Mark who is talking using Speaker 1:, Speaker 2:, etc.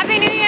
Speaker 1: Happy New Year.